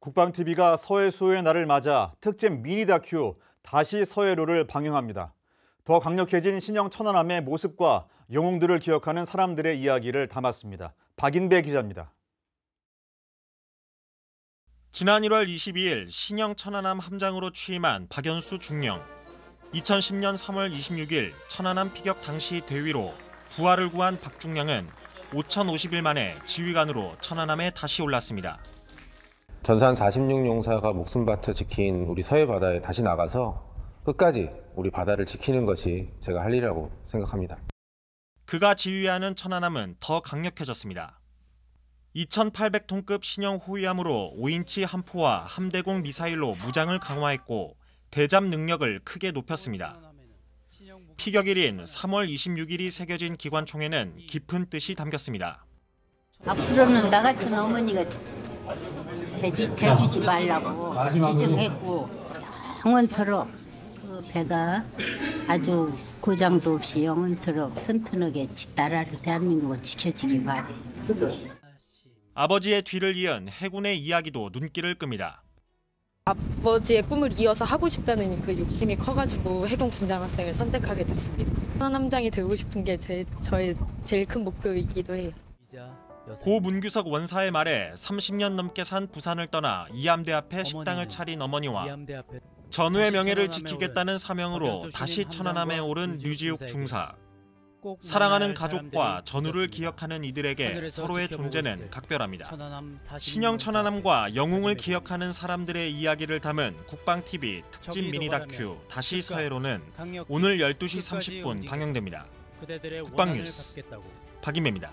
국방TV가 서해수호의 날을 맞아 특집 미니 다큐 다시 서해로를 방영합니다. 더 강력해진 신형 천안함의 모습과 영웅들을 기억하는 사람들의 이야기를 담았습니다. 박인배 기자입니다. 지난 1월 22일 신형 천안함 함장으로 취임한 박연수 중령. 2010년 3월 26일 천안함 피격 당시 대위로 부하를 구한 박중령은 5,050일 만에 지휘관으로 천안함에 다시 올랐습니다. 전산 46용사가 목숨 바쳐 지킨 우리 서해 바다에 다시 나가서 끝까지 우리 바다를 지키는 것이 제가 할 일이라고 생각합니다. 그가 지휘하는 천안함은 더 강력해졌습니다. 2800톤급 신형 호위함으로 5인치 함포와 함대공 미사일로 무장을 강화했고 대잠 능력을 크게 높였습니다. 피격일인 3월 26일이 새겨진 기관총에는 깊은 뜻이 담겼습니다. 앞으로는 나 같은 어머니가 되지, 되주지 말라고 지정했고 영원토록 그 배가 아주 고장도 없이 영원토록 튼튼하게 나라를 대한민국을 지켜주기 바래. 아버지의 뒤를 이은 해군의 이야기도 눈길을 끕니다. 아버지의 꿈을 이어서 하고 싶다는 그 욕심이 커가지고 해군 군장 학생을 선택하게 됐습니다. 천안함장이 되고 싶은 게 제, 저의 제일 큰 목표이기도 해요. 고 문규석 원사의 말에 30년 넘게 산 부산을 떠나 이암대 앞에 식당을 차린 어머니와 전우의 명예를 지키겠다는 사명으로 다시 천안함에 오른 류지욱 중사. 사랑하는 가족과 전우를 기억하는 이들에게 서로의 존재는 각별합니다. 신형 천안함과 영웅을 기억하는 사람들의 이야기를 담은 국방TV 특집 미니 다큐 다시 서해로는 오늘 12시 30분 방영됩니다. 국방뉴스 박인배입니다.